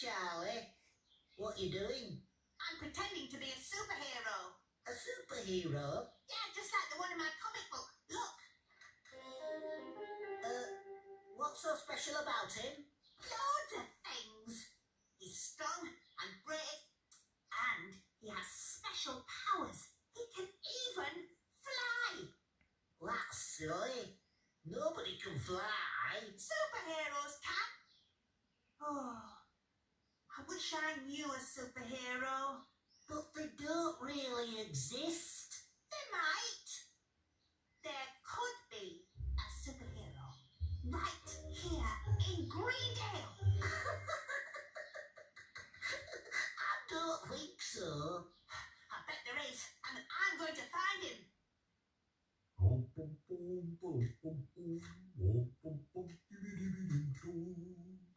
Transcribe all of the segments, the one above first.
Charlie. What you doing? I'm pretending to be a superhero. A superhero? Yeah, just like the one in my comic book. Look, Uh, what's so special about him? loads of things. He's strong and brave, and he has special powers. He can even fly. That's silly. Nobody can fly. Superheroes can. Oh, I I a superhero. But they don't really exist. There might. There could be a superhero right here in Greendale. I don't think so. I bet there is, and I'm going to find him.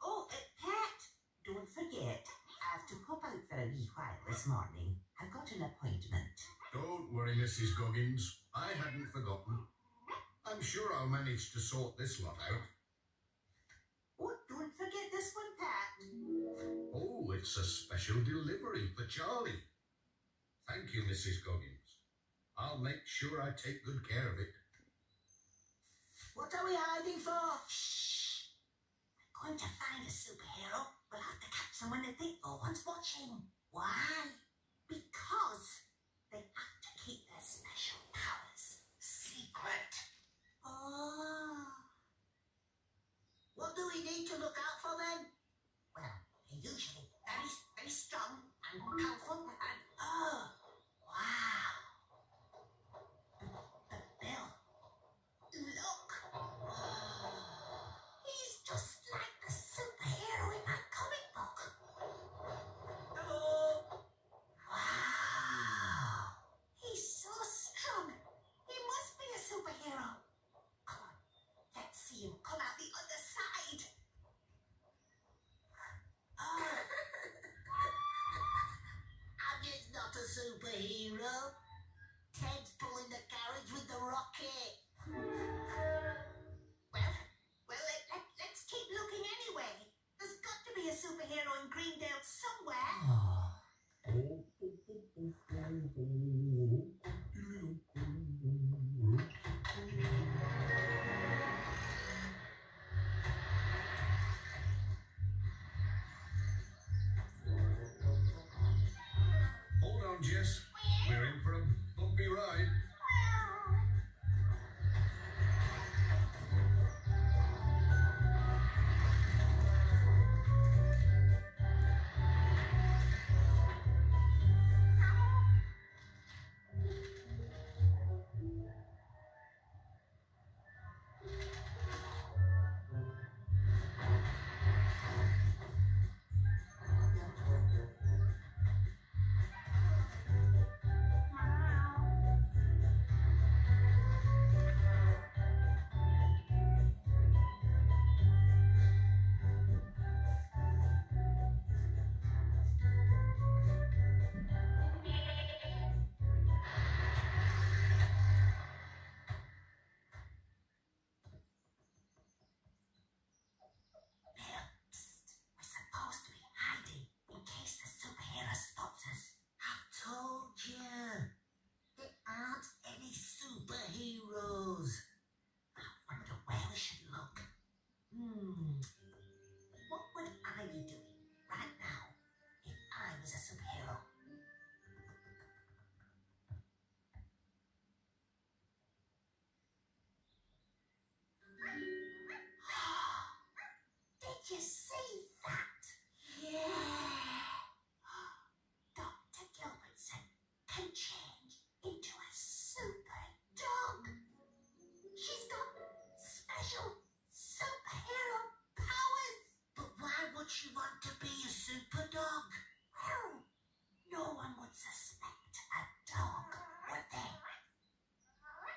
Oh, uh, Pat, don't forget, I have to pop out for a wee while this morning. I've got an appointment. Don't worry, Mrs. Goggins. I hadn't forgotten. I'm sure I'll manage to sort this lot out. Oh, don't forget this one, Pat. Oh, it's a special delivery for Charlie. Thank you, Mrs. Goggins. I'll make sure I take good care of it. What are we hiding for? Shh. I'm going to find a superhero. We'll have to catch them when they no one's watching. Why? Because they have to keep their special powers secret. Oh. What do we need to look out for then? Hold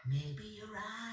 Maybe you're right.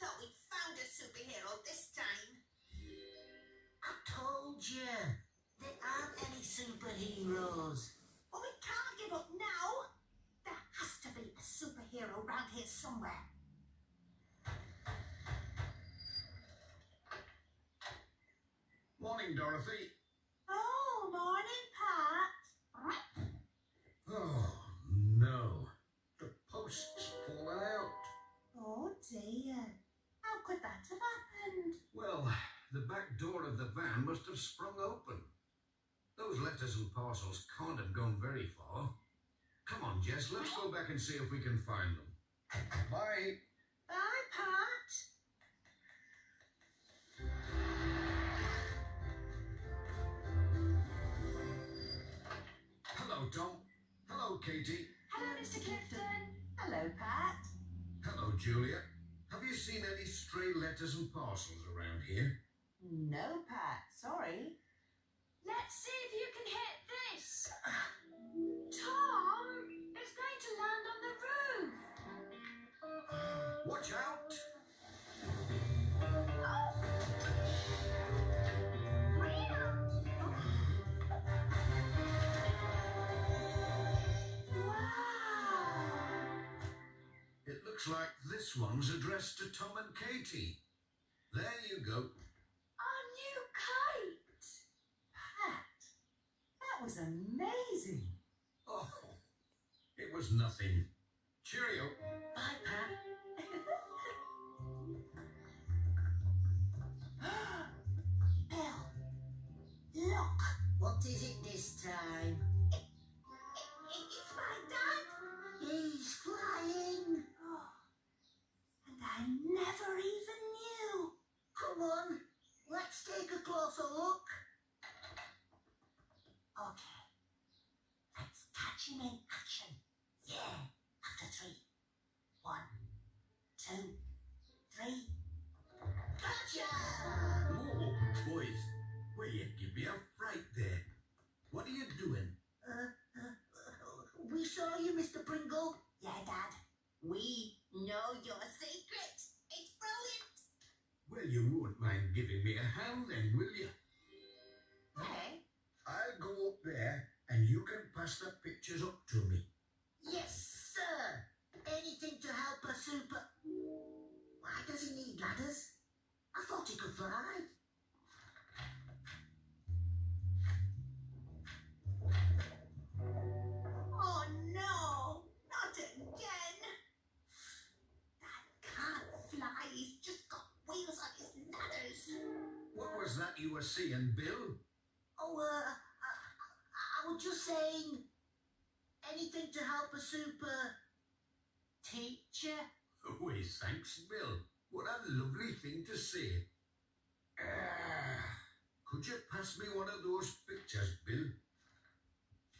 thought we'd found a superhero this time. I told you, there aren't any superheroes. Well, we can't give up now. There has to be a superhero around here somewhere. Morning, Dorothy. Oh, morning, Pat. Oh, no. The post's the back door of the van must have sprung open. Those letters and parcels can't have gone very far. Come on, Jess, let's go back and see if we can find them. Bye. Bye, Pat. Hello, Tom. Hello, Katie. Hello, Mr. Clifton. Hello, Pat. Hello, Julia. Have you seen any stray letters and parcels around here? No, Pat. Sorry. Let's see if you can hit this. Tom, it's going to land on the roof. Watch out! It looks like this one's addressed to Tom and Katie. There you go. Our new kite. Pat, that was amazing. Oh, it was nothing. Cheerio. Bye, Pat. Bill, look. What is it this time? It's my dad. He's flying. Oh, and I never even knew. Come on, let's take a closer look. Okay, let's you were seeing, Bill? Oh, uh, I, I was just saying. Anything to help a super. teacher? Oh, thanks, Bill. What a lovely thing to say. Ah, could you pass me one of those pictures, Bill?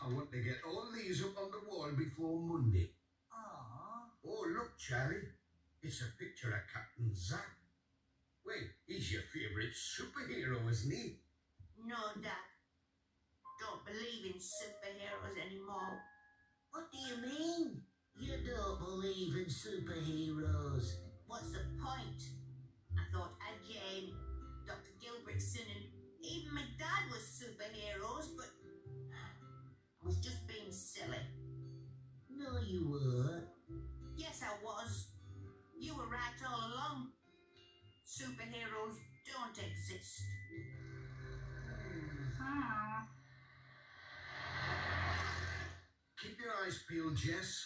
I want to get all these up on the wall before Monday. Aww. Oh, look, Charlie. It's a picture of Captain Zack. Wait, he's your favourite superhero, isn't he? No, Dad. Don't believe in superheroes anymore. What do you mean? You don't believe in superheroes. What's the point? I thought Ajay, Dr. Gilbertson, and even my dad was superheroes, but uh, I was just being silly. No, you weren't. Yes, I was. You were right all along. Superheroes don't exist. Hmm. Keep your eyes peeled, Jess.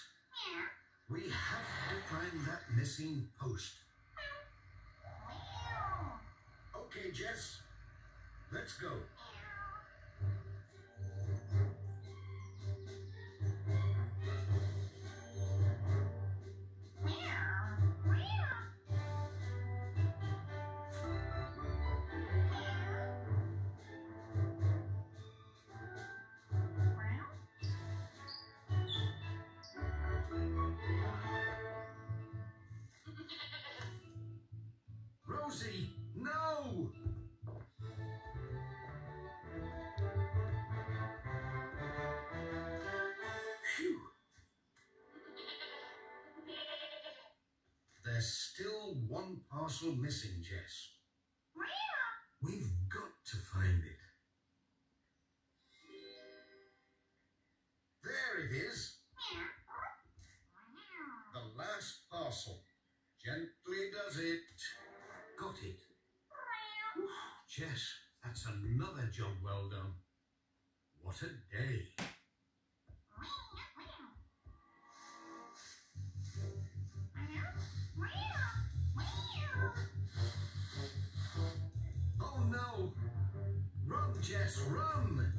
We have to find that missing post. Okay, Jess. Let's go. Rosie, no! Phew. There's still one parcel missing, Jess. We've got to find it. Jess, that's another job well done. What a day. Oh no! Run, Jess, run!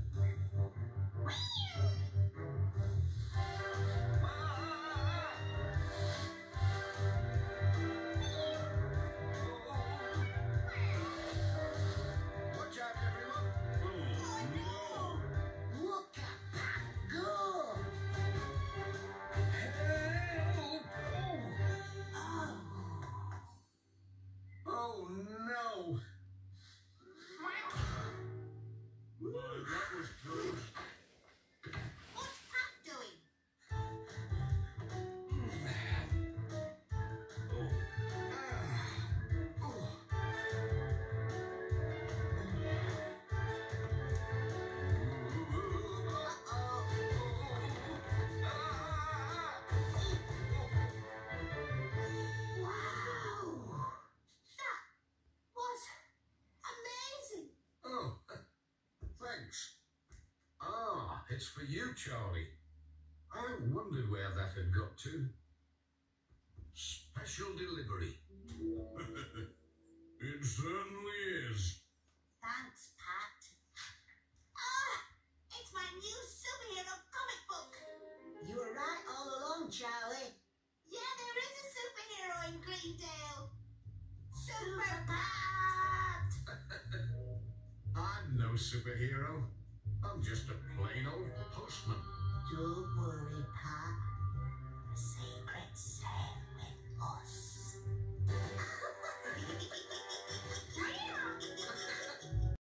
It's for you, Charlie. I wondered where that had got to. Special delivery. it certainly is. Thanks, Pat. Ah, it's my new superhero comic book. You were right all along, Charlie. Yeah, there is a superhero in Greendale. Super Pat. I'm no superhero. I'm just a plain old postman. Don't worry. The secret's safe with us.